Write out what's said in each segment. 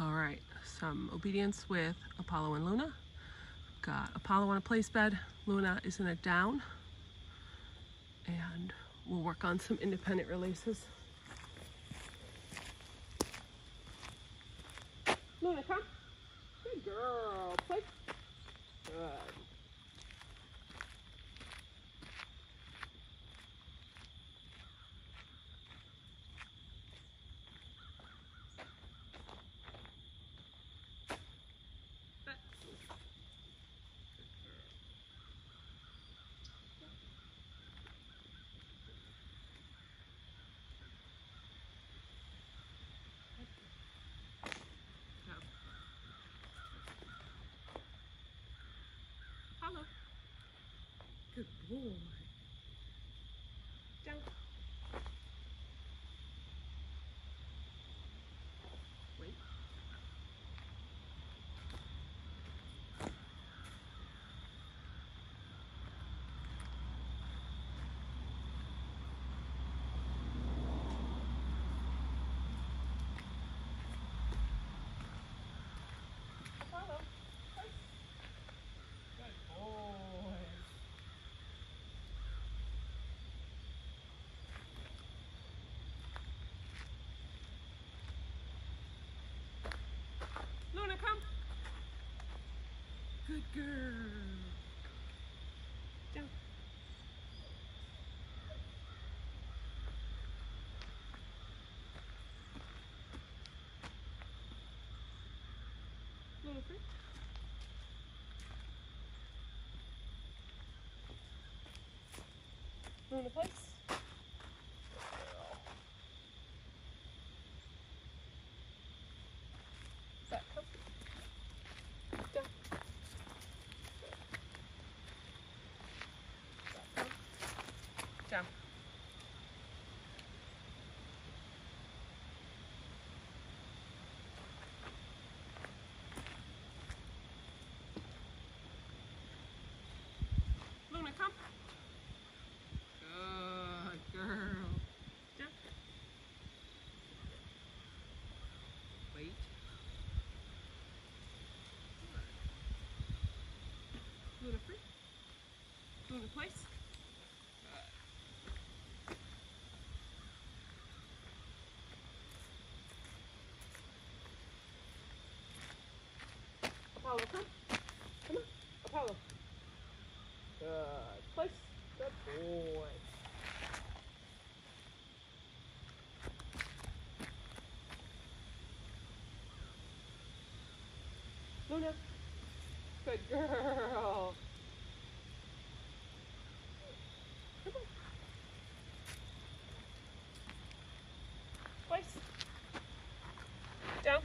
All right, some obedience with Apollo and Luna. Got Apollo on a place bed, Luna is in a down. And we'll work on some independent releases. Luna, come. Good girl. Play. Good. Good boy. Down. Wait. Hello. Good boy. Luna, come. Good girl. Down. Luna, free. Luna, place. Back, come. Down. Back, come. Down. Luna, come. Good girl. Down. Wait. Luna free. Luna place. Come. Come on. Apollo. Good place. Good boy. Luna. Good girl. Come on. Place. Down.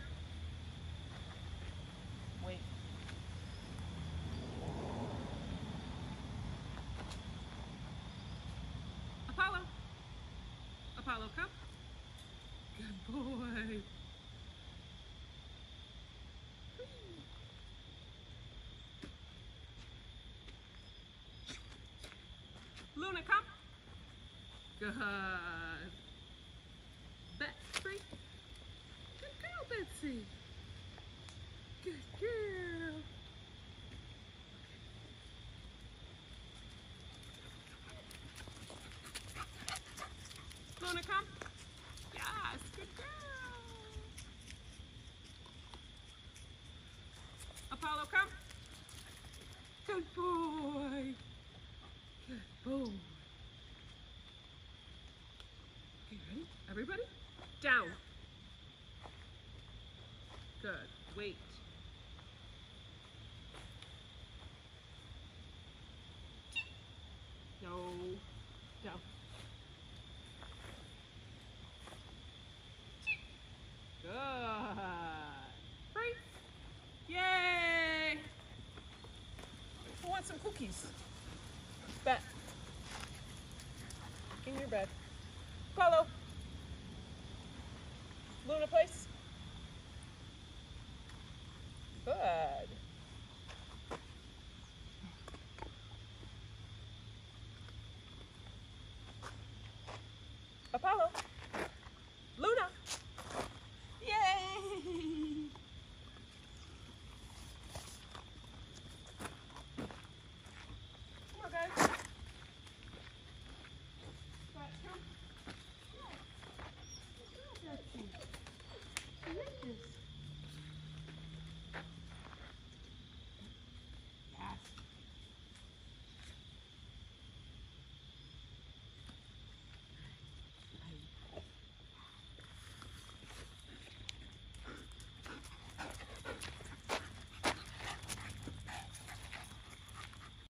Wait. Apollo. Apollo, come. Good boy. Luna, come. Good. Betsy. Good girl, Betsy. Good girl. Luna, come. Yes, good girl. Apollo, come. Good boy. Good boy. Okay, ready? Everybody? Down. Good. Wait. No. Down. Good. Free. Yay. Who wants some cookies? Bet. In your bed. Apollo. Luna place. Good. Apollo.